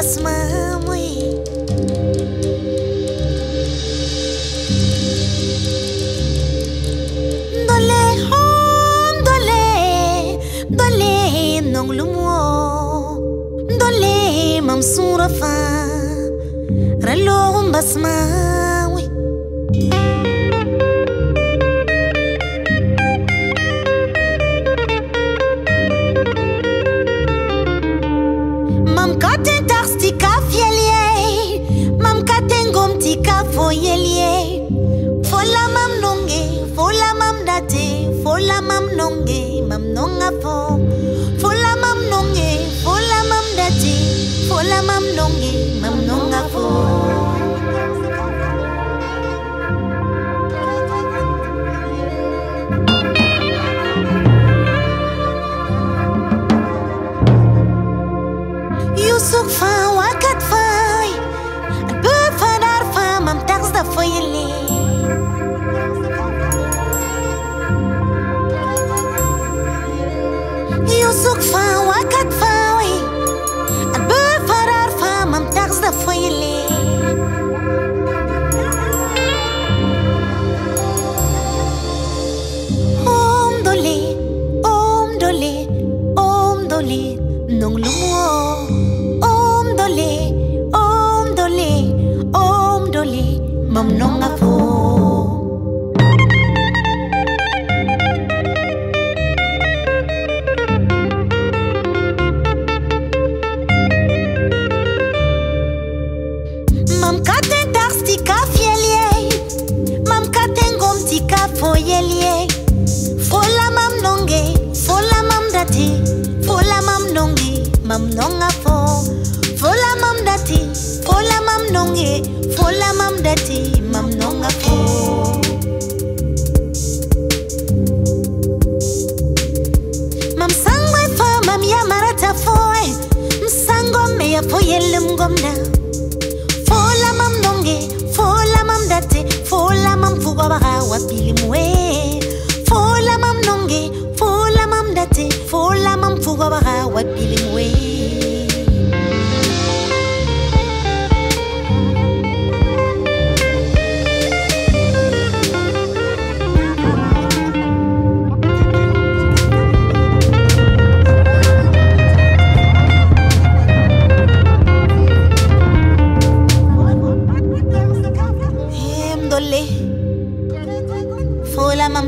بصمامي ضلي حوم ضلي ضلي نغلمو ضلي ممصورة فا رلوهم بصمامي mamnong afro Mam katen tarstika fielie Mam katen gomtika foyelie Fola mam nonge Fola mam dati. Fola mam nongi Mam nong afro mamnonge fola mamdati mamnonga fo mamsangwe fo mamyamarata foe eh. msango meya fo yellumgomna fola mamnonge fola mamdate fola mamfugobaga wapilimwe eh. fola mamnonge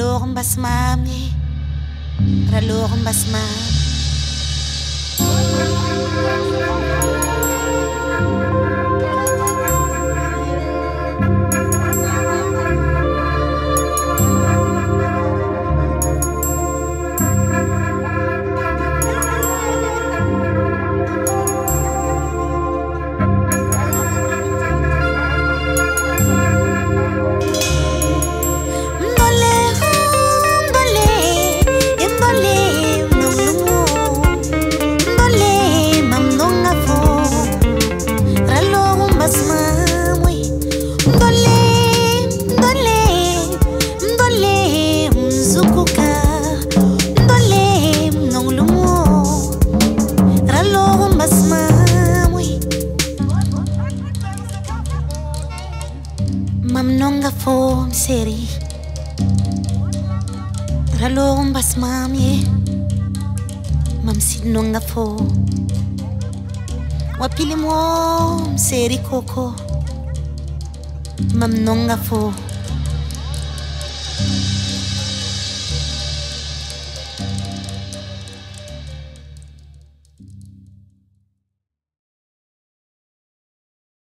Ralochen bas mami Ralochen bas mami mamnonga fo mseri ralo mbas mamye mamsinonga fo wapili mo koko. Mamnonga